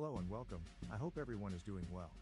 Hello and welcome, I hope everyone is doing well.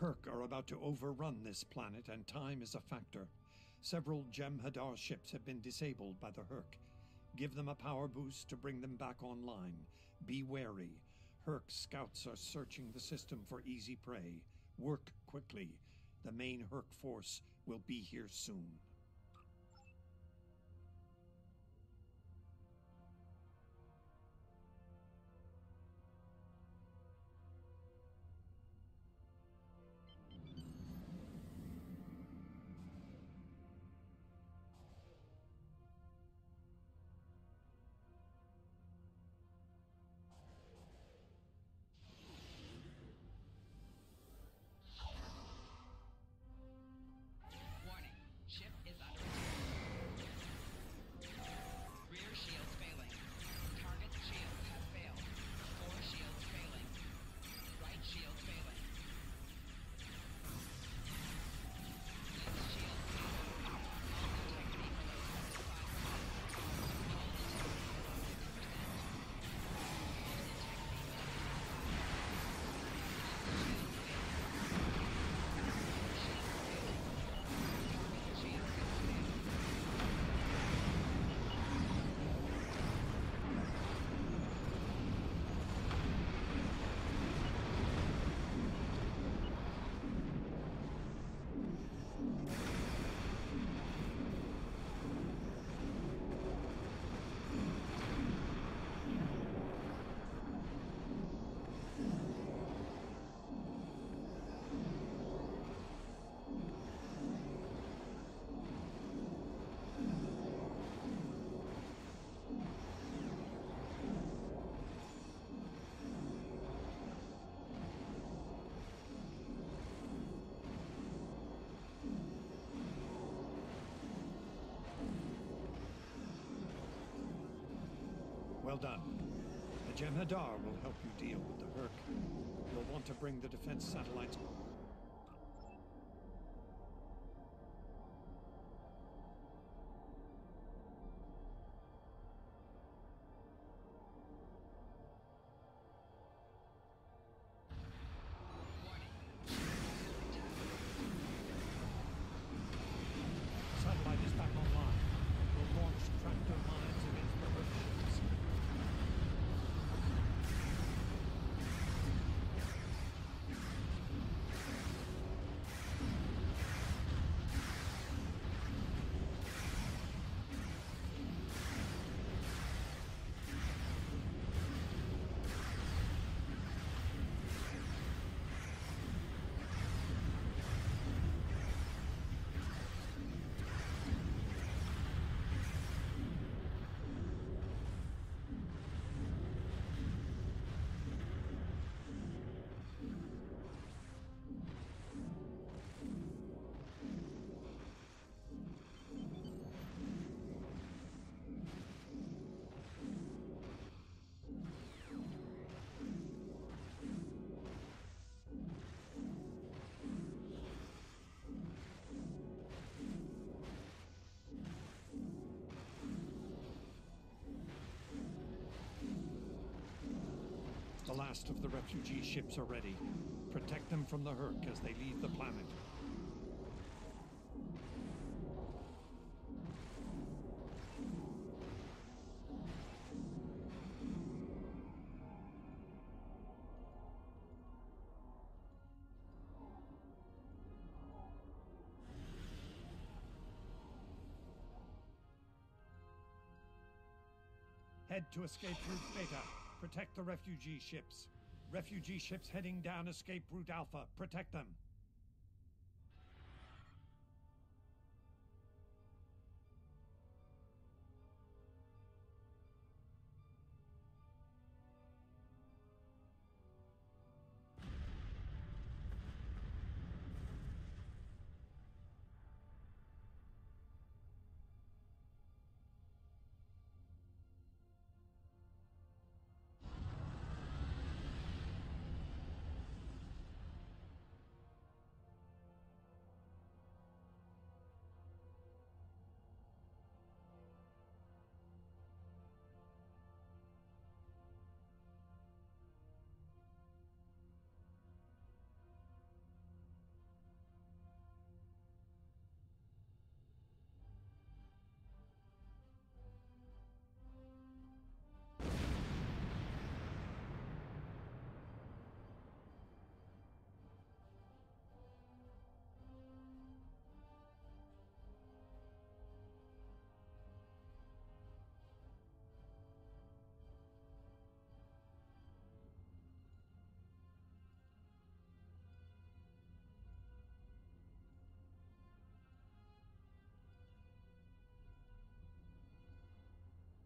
Hur'q are about to overrun this planet, and time is a factor. Several Jem'Hadar ships have been disabled by the Hur'q. Give them a power boost to bring them back online. Be wary. Hur'q scouts are searching the system for easy prey. Work quickly. The main Hur'q force will be here soon. Well done. The Jem'Hadar will help you deal with the Hur'q. You'll want to bring the defense satellites. Last of the refugee ships are ready. Protect them from the Hur'q as they leave the planet. Head to escape route Beta. Protect the refugee ships. Refugee ships heading down escape route Alpha. Protect them.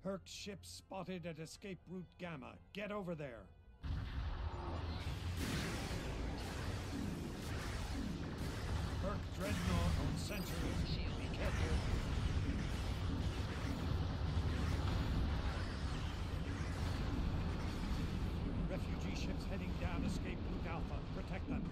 Hur'q's ship spotted at escape route Gamma. Get over there. Hur'q Dreadnought on sensors. Be careful. Refugee ships heading down escape route Alpha. Protect them.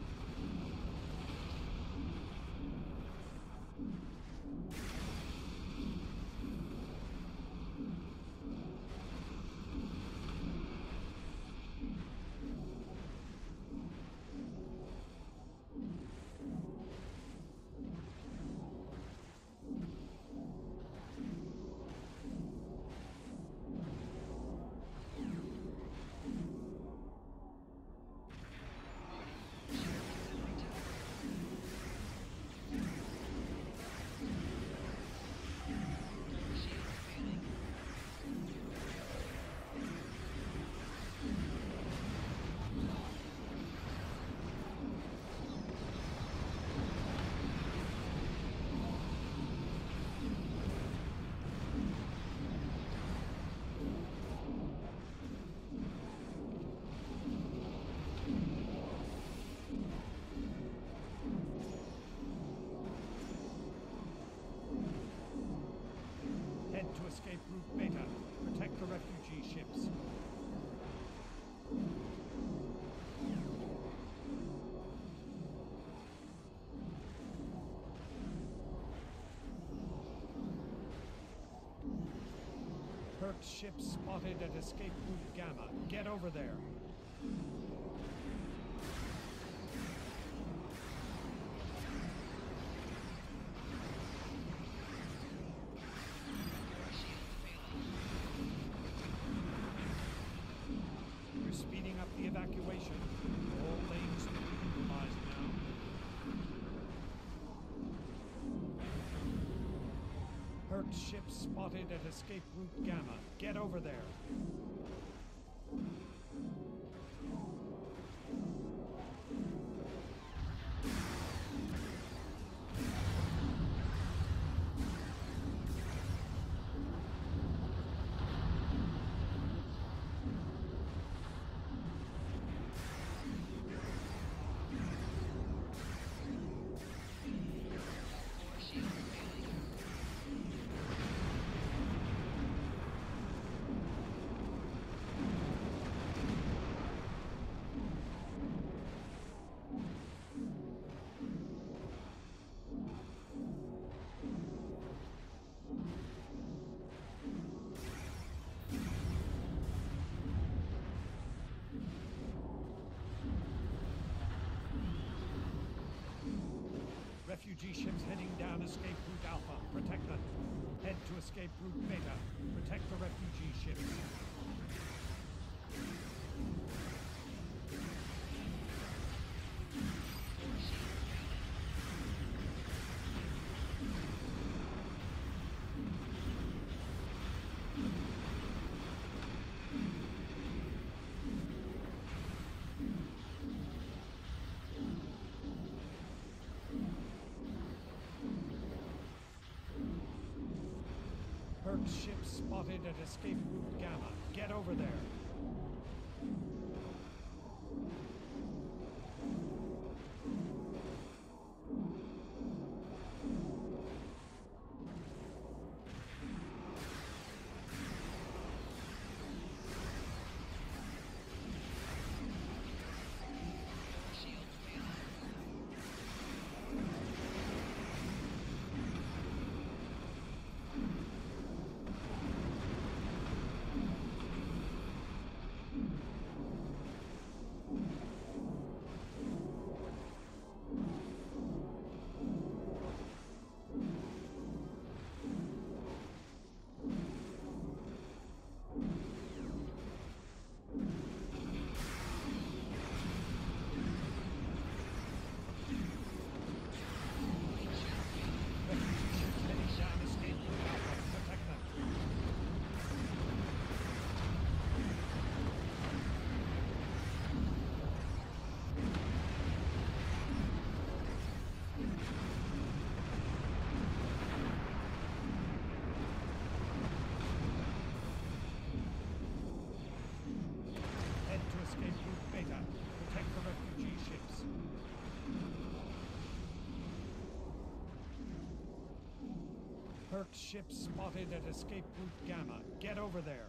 To escape route Beta. Protect the refugee ships. Hur'q's ship spotted at escape route Gamma. Get over there. Ship spotted at escape route Gamma. Get over there. Refugee ships heading down escape route Alpha. Protect them. Head to escape route Beta. Protect the refugee ships. Ship spotted at escape route Gamma. Get over there. Hur'q ship spotted at escape route Gamma. Get over there.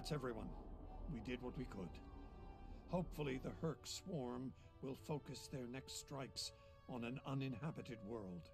That's everyone. We did what we could. Hopefully, the Hur'q swarm will focus their next strikes on an uninhabited world.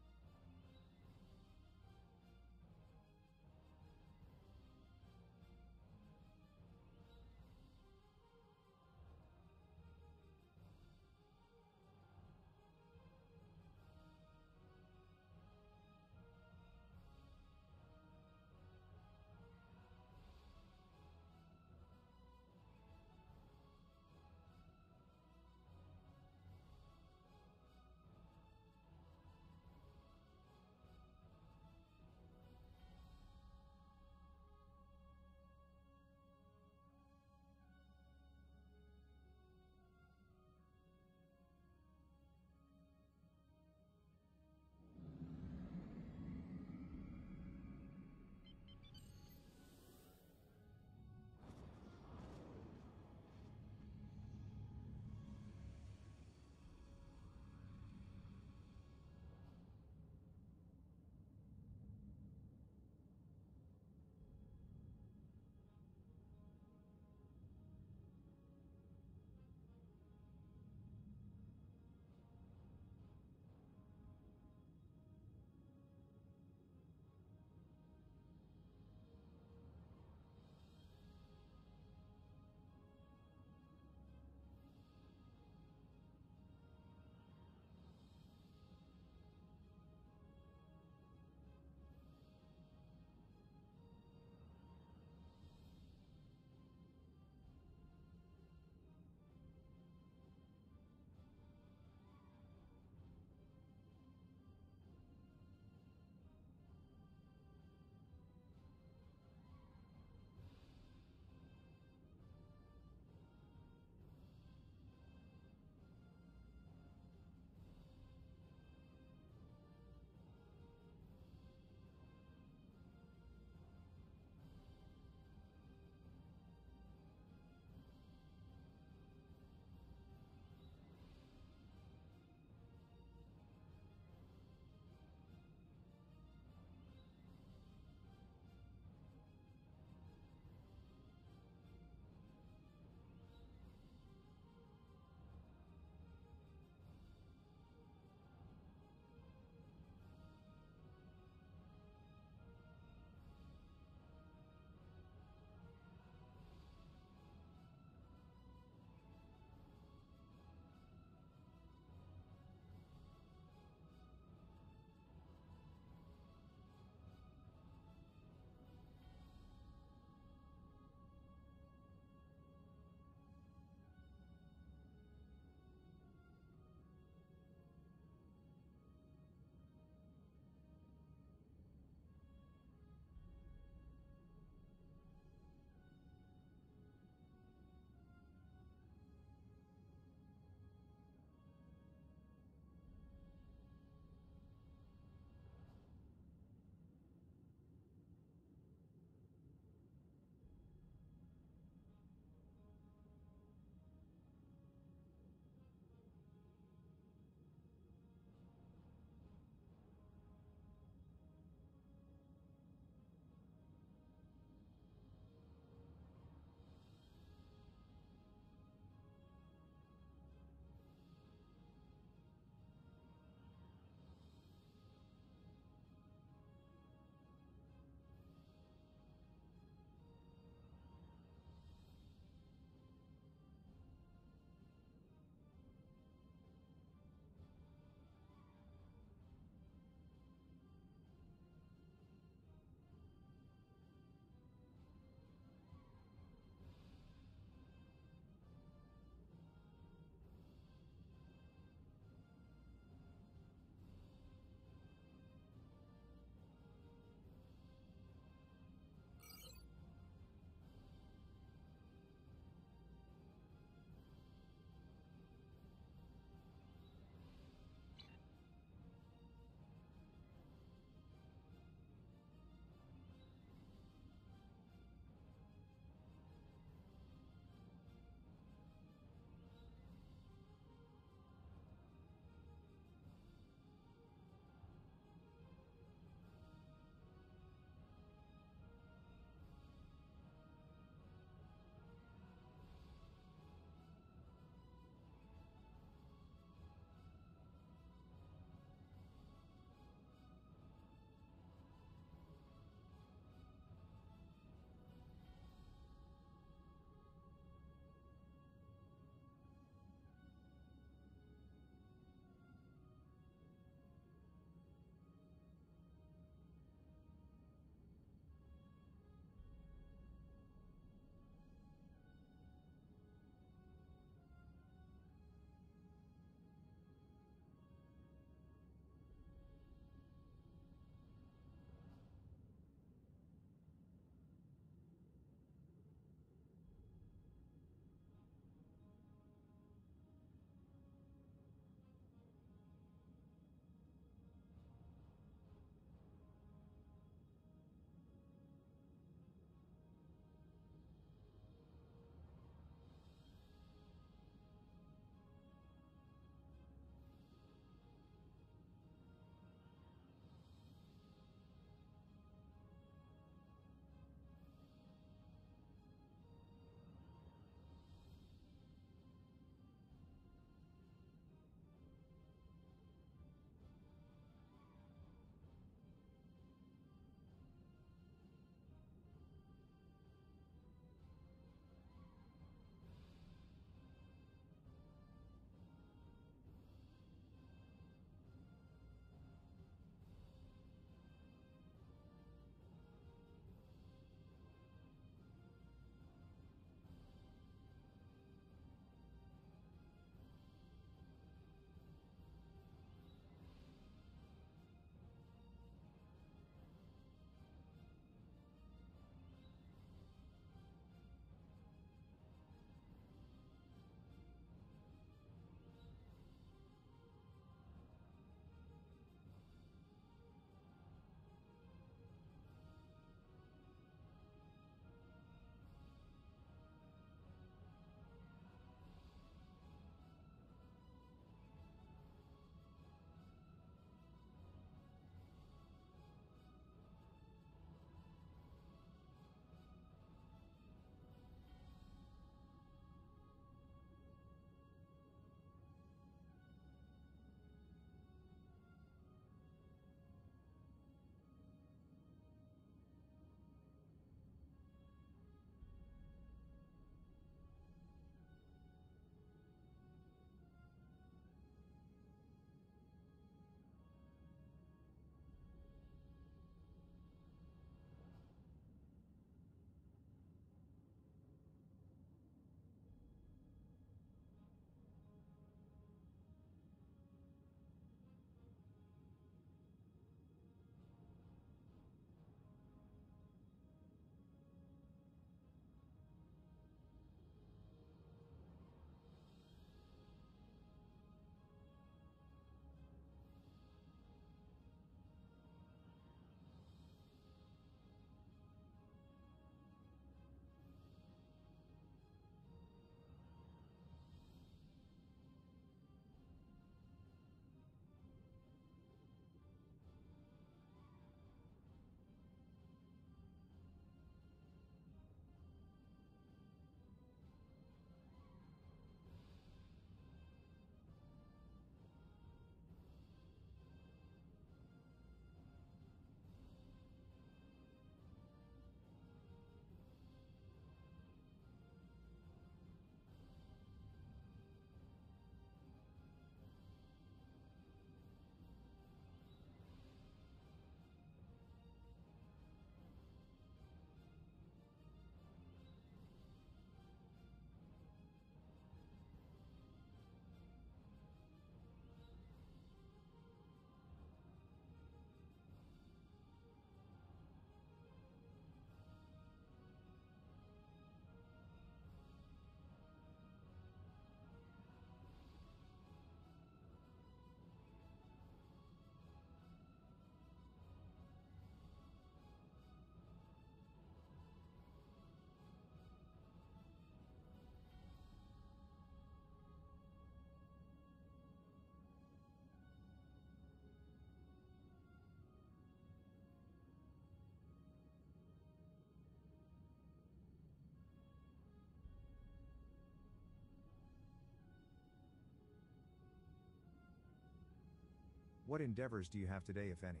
What endeavors do you have today, if any?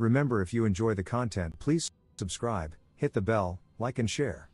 Remember if you enjoy the content, please subscribe, hit the bell, like and share.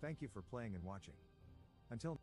Thank you for playing and watching. Until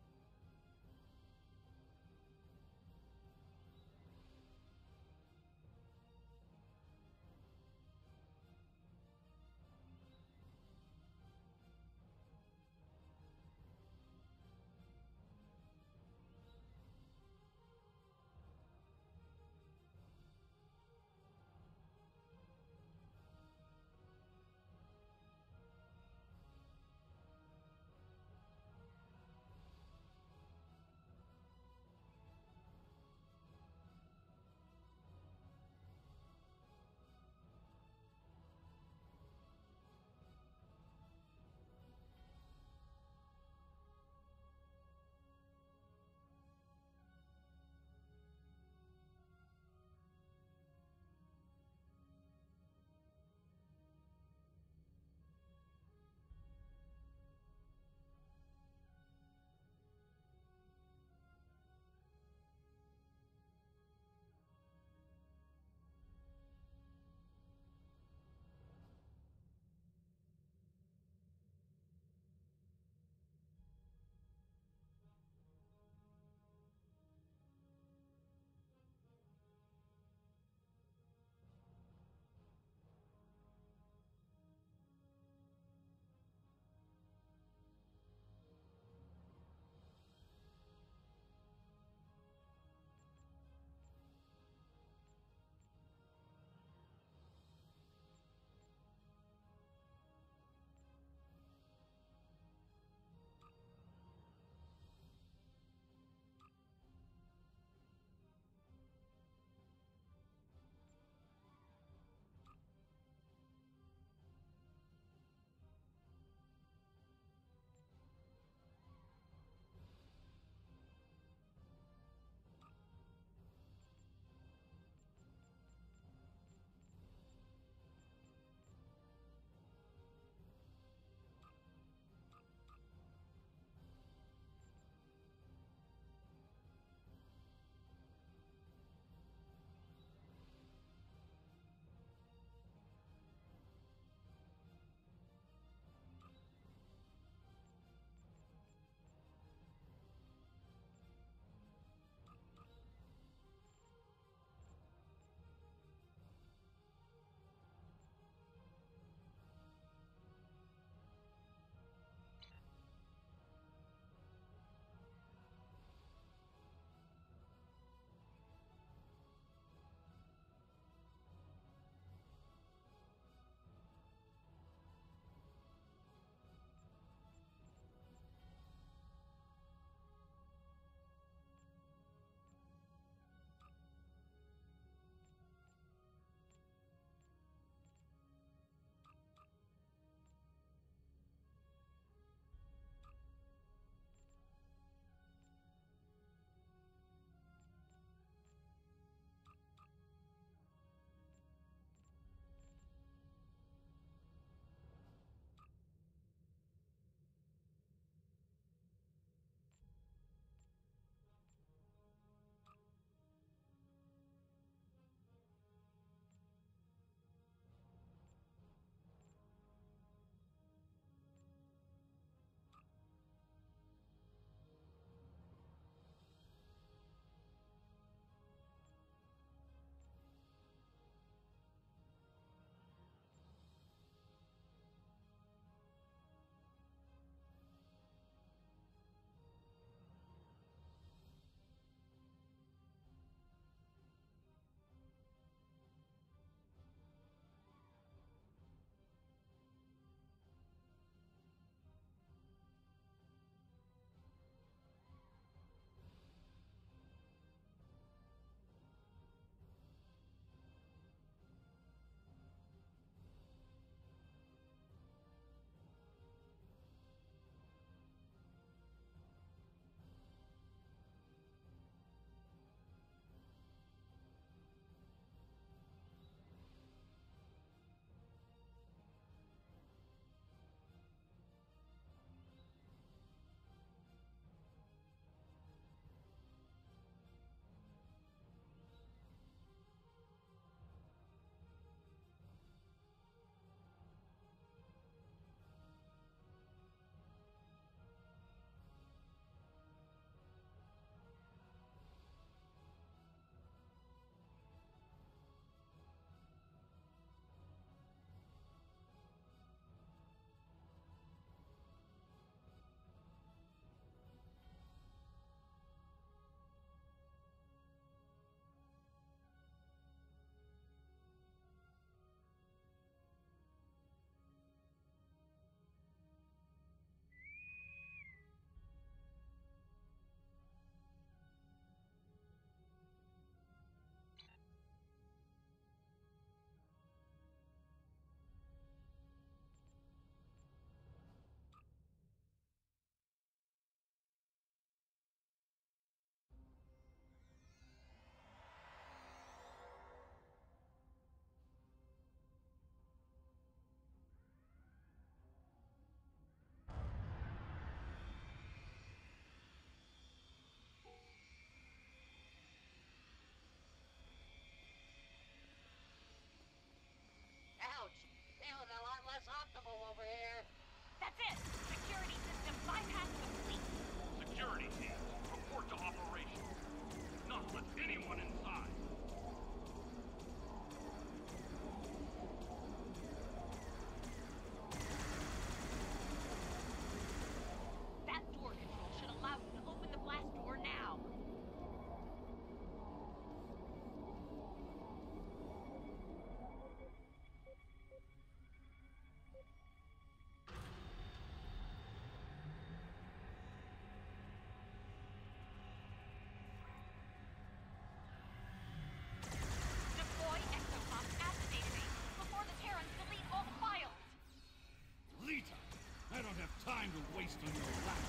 wasting your life.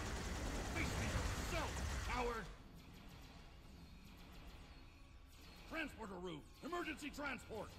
Face me yourself, coward! Transporter room! Emergency transport!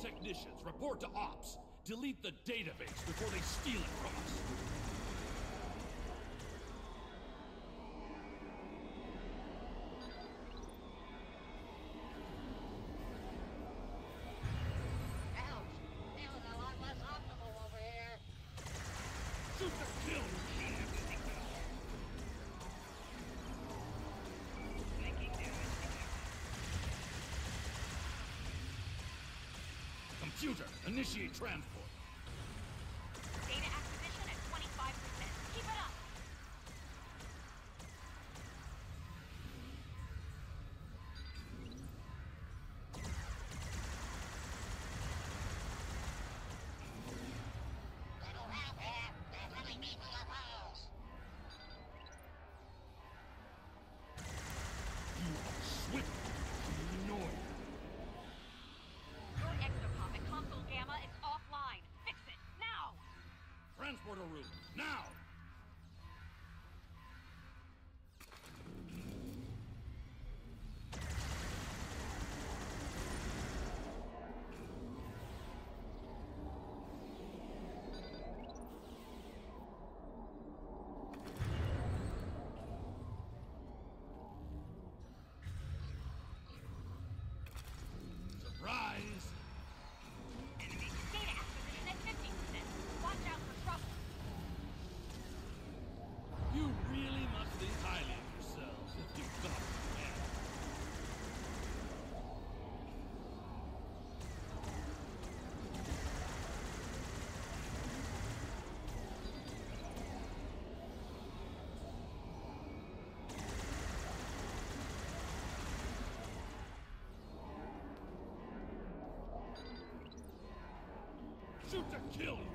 Technicians, report to Ops. Delete the database before they steal it from us. Initiate transfer. transporter room, now! shoot to kill you.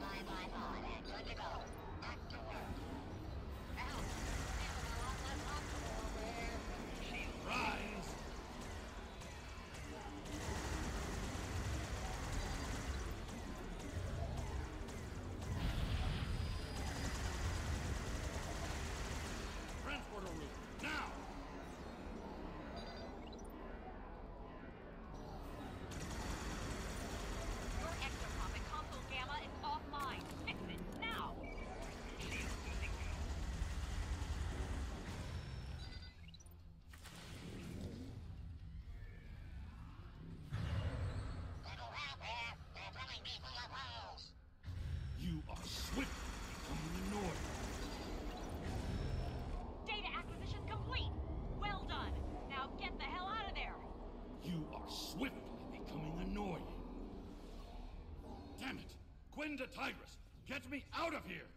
Bye-bye. people your pals. You are swift becoming annoying. Data acquisition complete. Well done. Now get the hell out of there. You are swiftly becoming annoying. Damn it! Gwenda Tigress, get me out of here!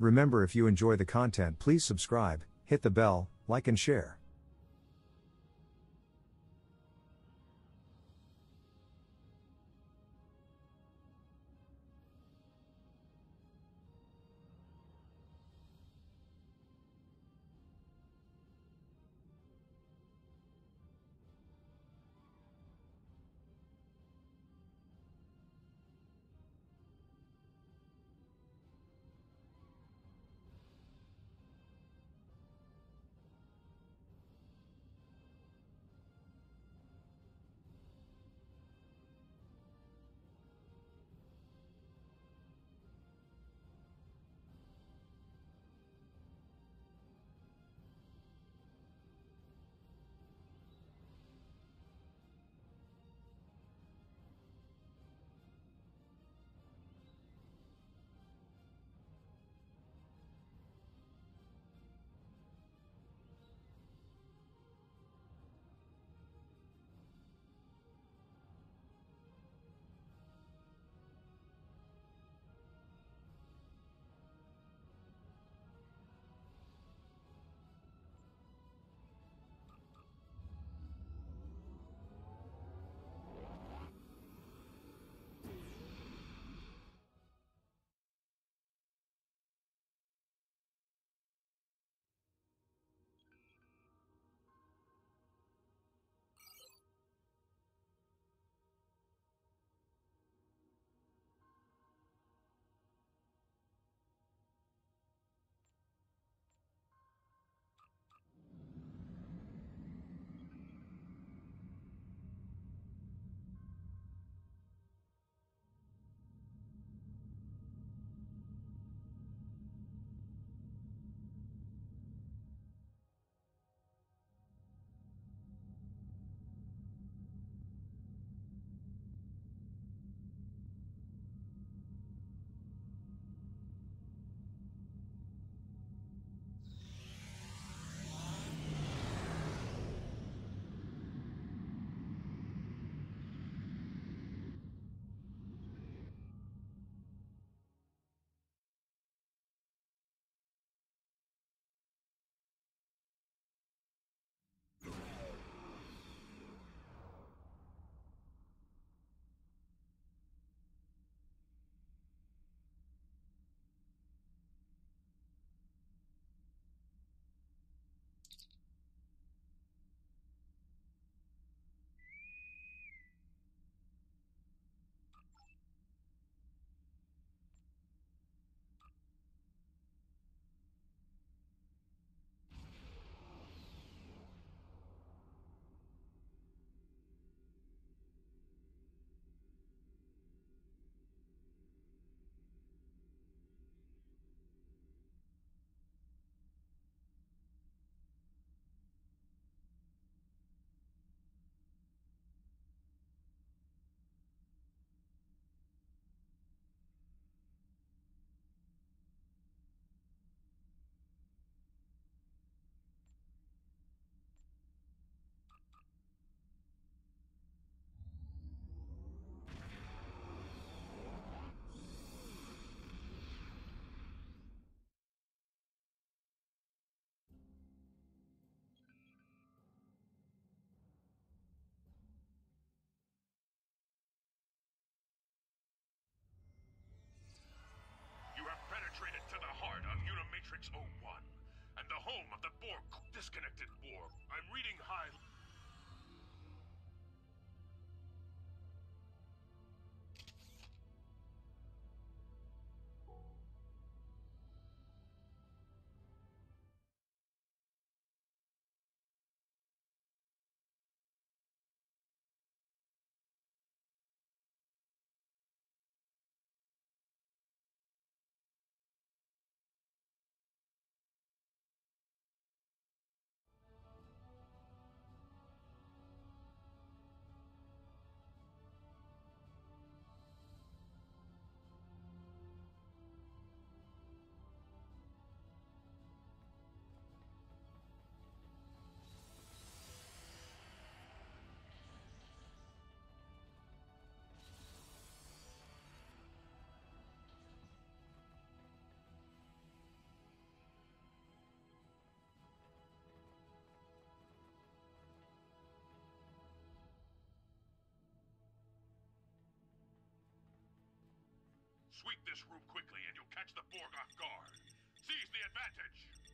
Remember if you enjoy the content, please subscribe, hit the bell, like and share. Of Unimatrix 01, and the home of the Borg disconnected Borg. I'm reading high. Sweep this room quickly and you'll catch the Borg off guard. Seize the advantage!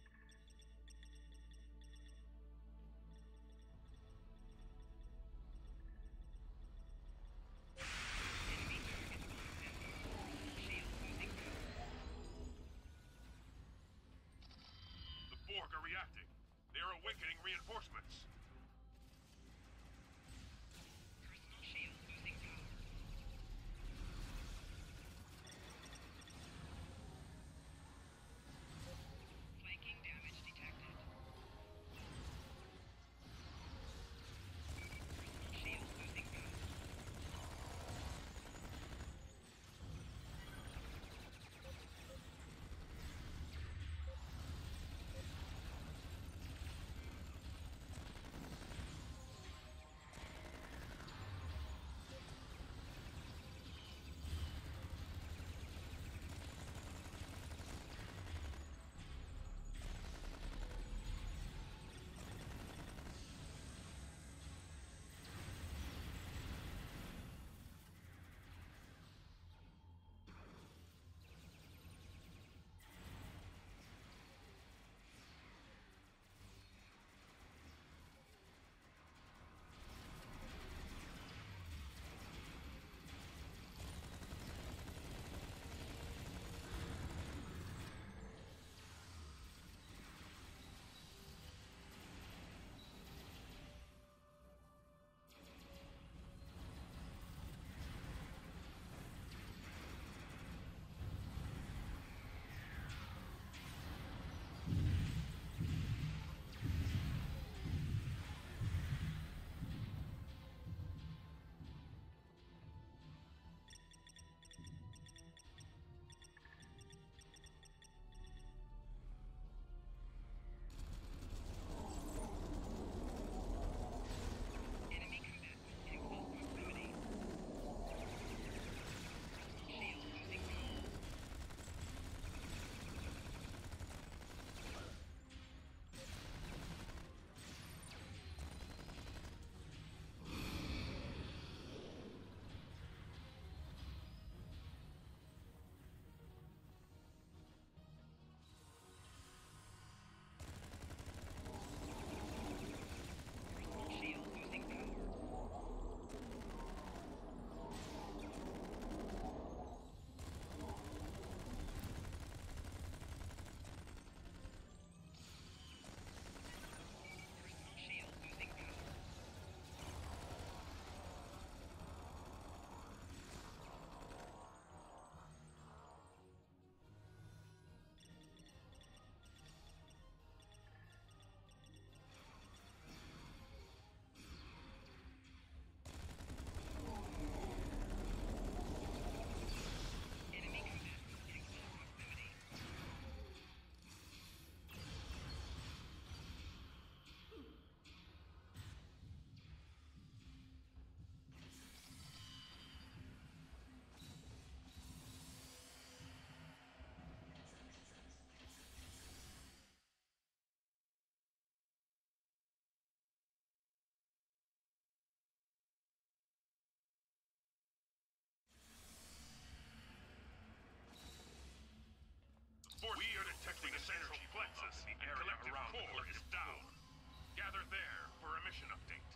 We are detecting a central plexus. The area around the core is down. Gather there for a mission update.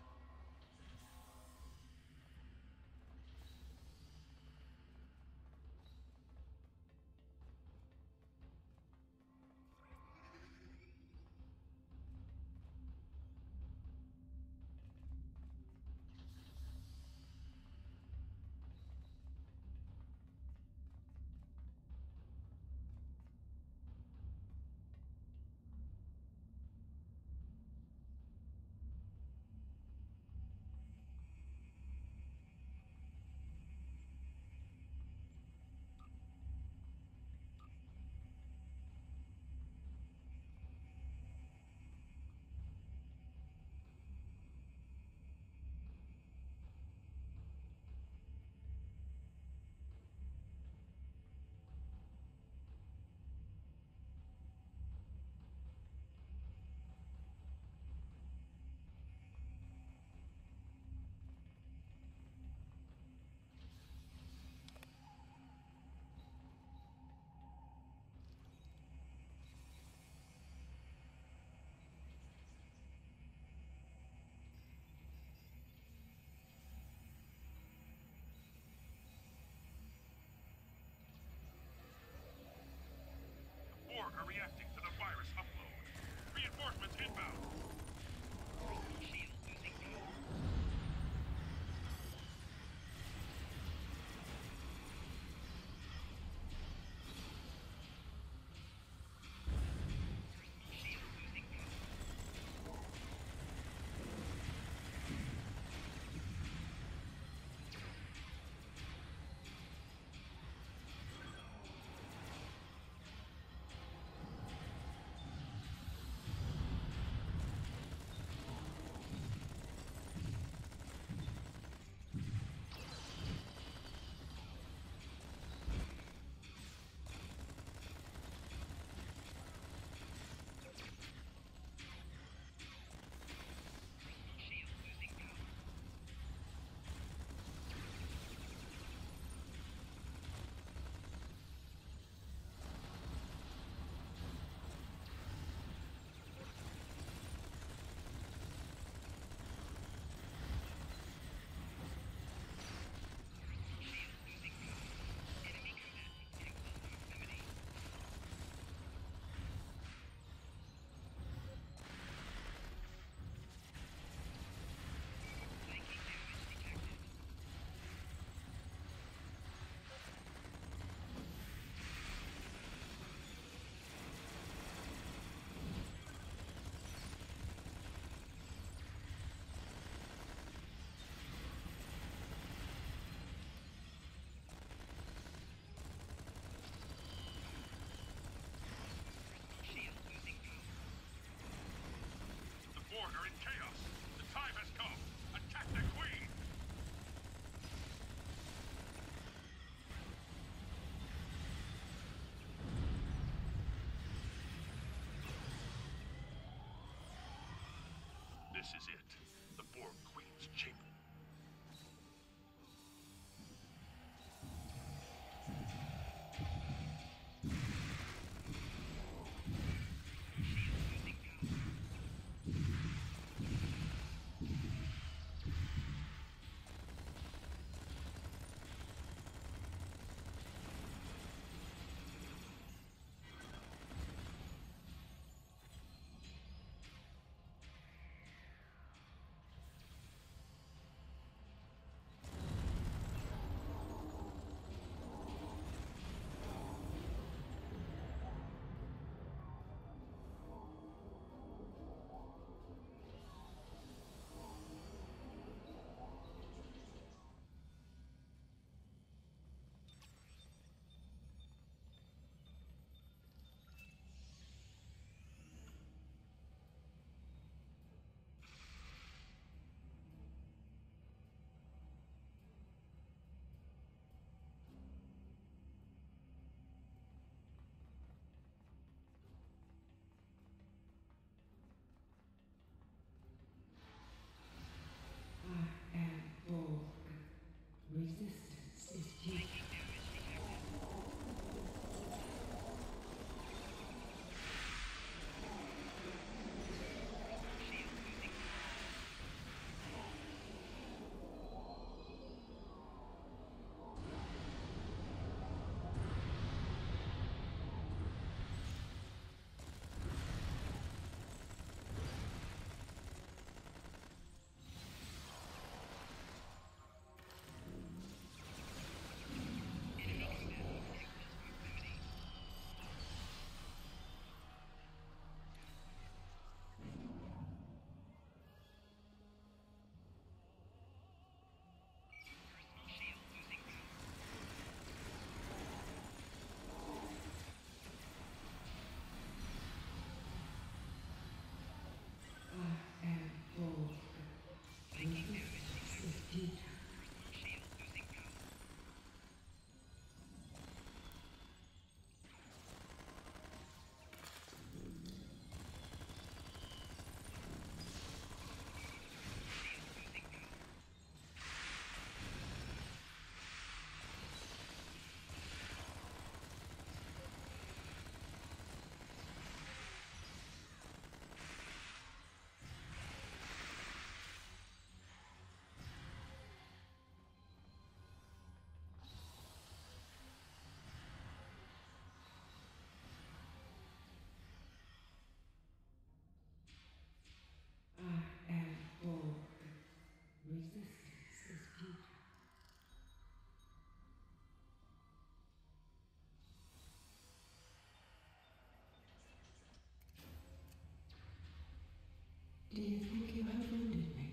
Do you think you have wounded me?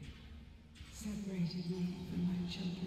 Separated me from my children?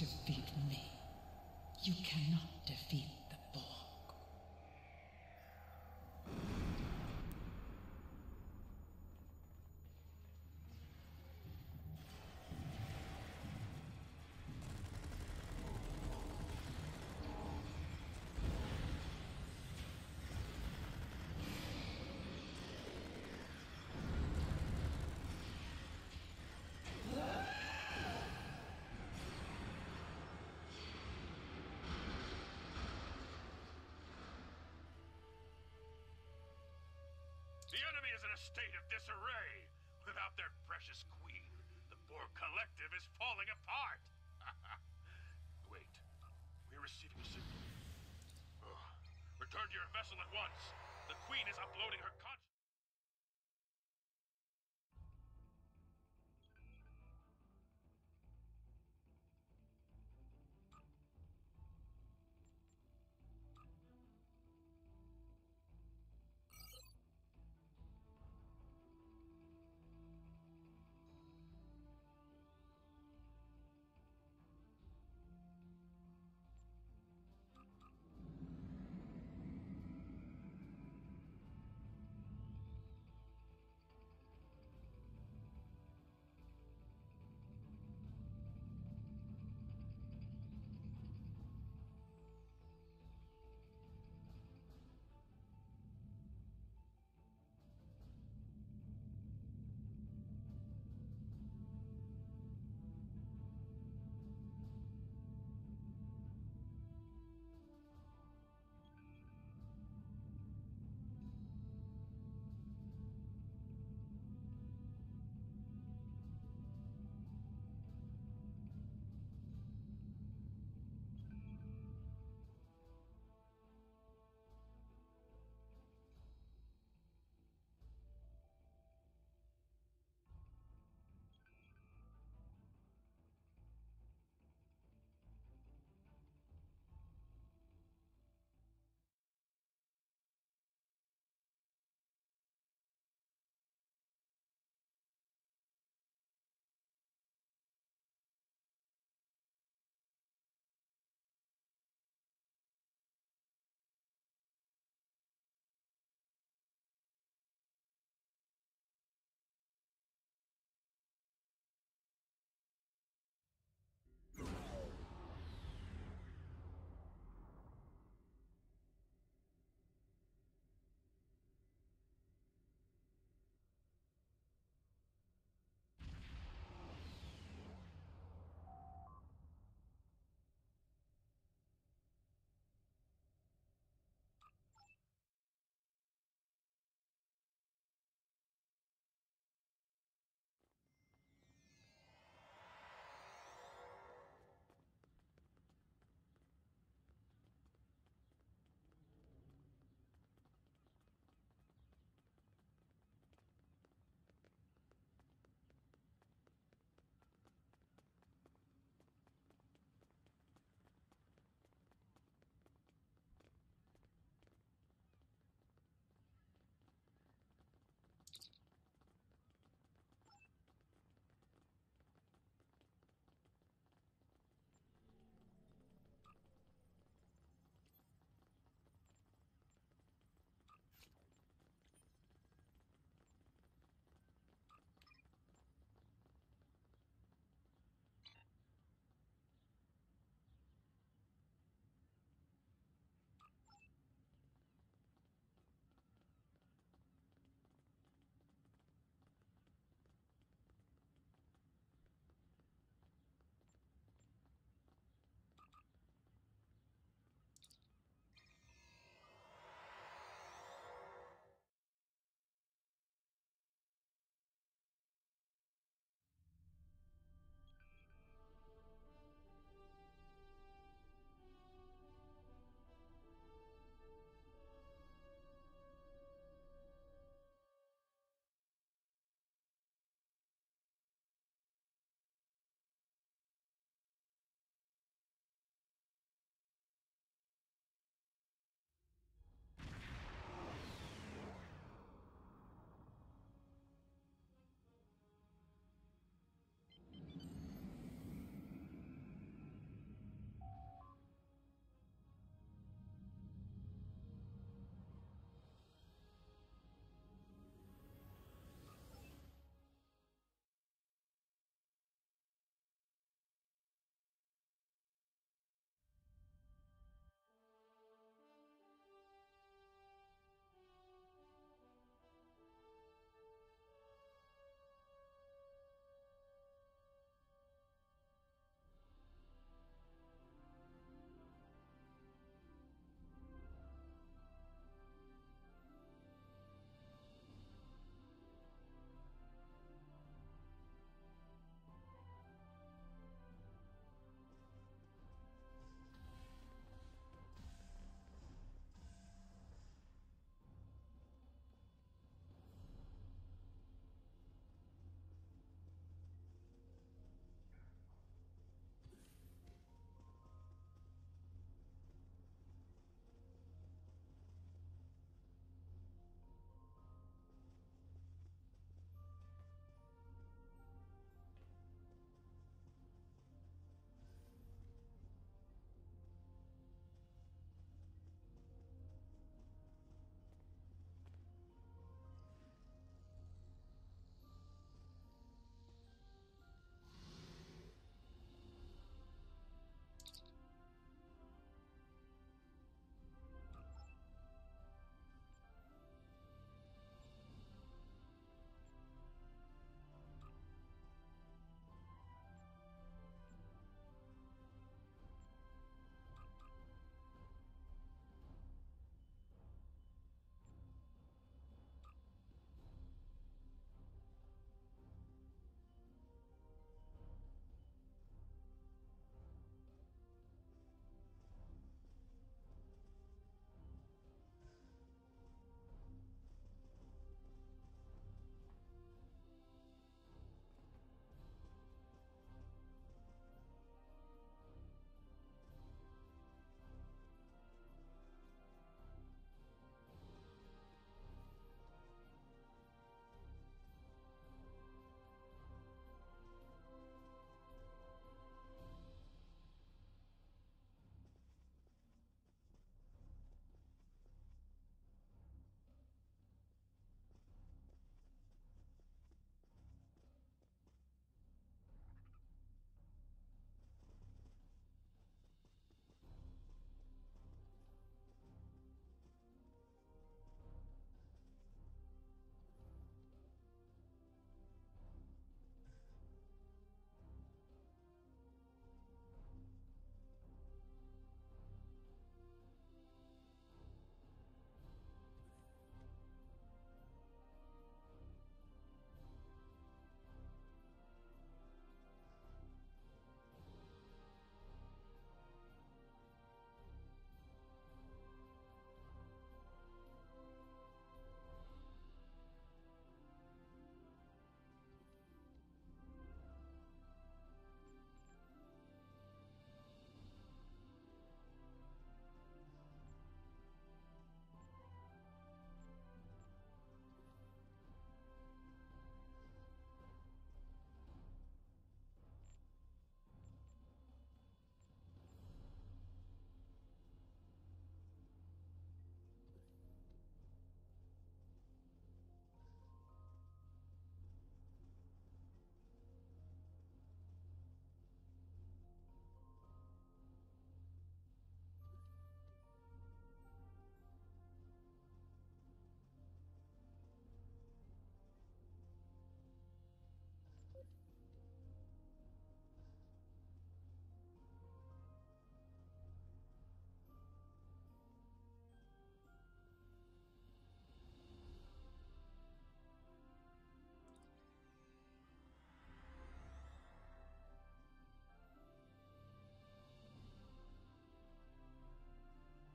to feed me. You cannot. State of disarray. Without their precious queen, the Borg Collective is falling apart. Wait, we're receiving a signal. Return to your vessel at once. The queen is uploading her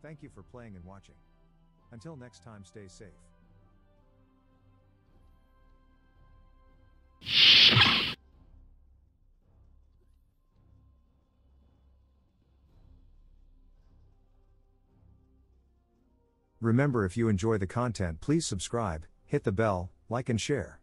Thank you for playing and watching. Until next time, stay safe. Remember if you enjoy the content please subscribe, hit the bell, like and share.